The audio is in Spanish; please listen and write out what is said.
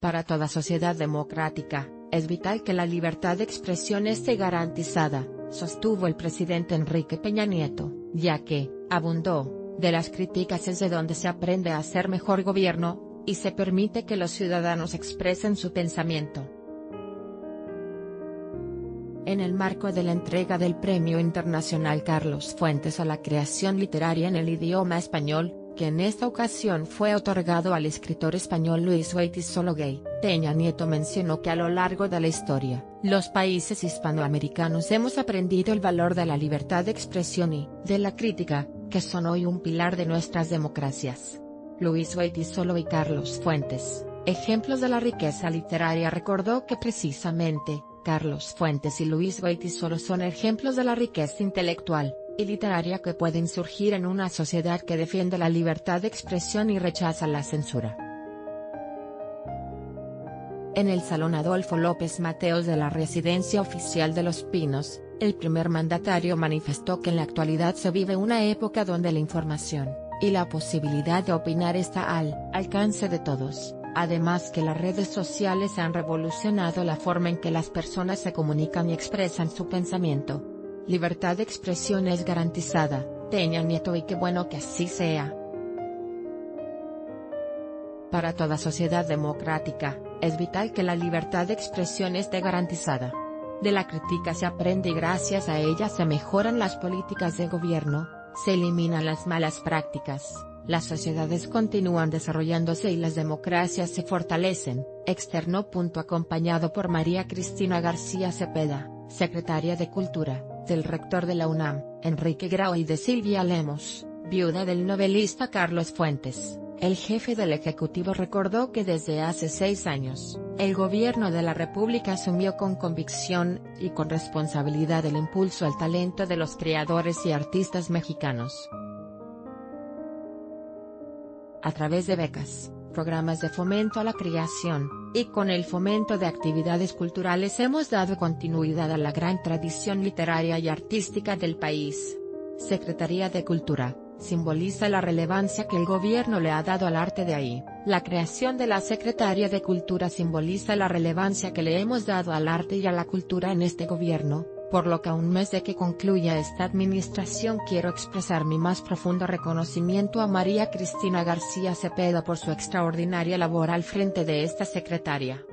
Para toda sociedad democrática, es vital que la libertad de expresión esté garantizada, sostuvo el presidente Enrique Peña Nieto, ya que, abundó, de las críticas es de donde se aprende a hacer mejor gobierno, y se permite que los ciudadanos expresen su pensamiento. En el marco de la entrega del Premio Internacional Carlos Fuentes a la creación literaria en el idioma español, que en esta ocasión fue otorgado al escritor español Luis Sologuey, Peña Nieto mencionó que a lo largo de la historia, los países hispanoamericanos hemos aprendido el valor de la libertad de expresión y, de la crítica, que son hoy un pilar de nuestras democracias. Luis Solo y Carlos Fuentes, ejemplos de la riqueza literaria recordó que precisamente, Carlos Fuentes y Luis Solo son ejemplos de la riqueza intelectual, y literaria que pueden surgir en una sociedad que defiende la libertad de expresión y rechaza la censura. En el Salón Adolfo López Mateos de la Residencia Oficial de Los Pinos, el primer mandatario manifestó que en la actualidad se vive una época donde la información, y la posibilidad de opinar está al alcance de todos, además que las redes sociales han revolucionado la forma en que las personas se comunican y expresan su pensamiento, Libertad de expresión es garantizada, Peña Nieto y qué bueno que así sea. Para toda sociedad democrática, es vital que la libertad de expresión esté garantizada. De la crítica se aprende y gracias a ella se mejoran las políticas de gobierno, se eliminan las malas prácticas, las sociedades continúan desarrollándose y las democracias se fortalecen, externo. Acompañado por María Cristina García Cepeda, secretaria de Cultura del rector de la UNAM, Enrique Grau y de Silvia Lemos, viuda del novelista Carlos Fuentes. El jefe del Ejecutivo recordó que desde hace seis años, el gobierno de la República asumió con convicción y con responsabilidad el impulso al talento de los creadores y artistas mexicanos. A través de becas, programas de fomento a la creación, y con el fomento de actividades culturales hemos dado continuidad a la gran tradición literaria y artística del país. Secretaría de Cultura, simboliza la relevancia que el gobierno le ha dado al arte de ahí. La creación de la Secretaría de Cultura simboliza la relevancia que le hemos dado al arte y a la cultura en este gobierno, por lo que a un mes de que concluya esta administración quiero expresar mi más profundo reconocimiento a María Cristina García Cepeda por su extraordinaria labor al frente de esta secretaria.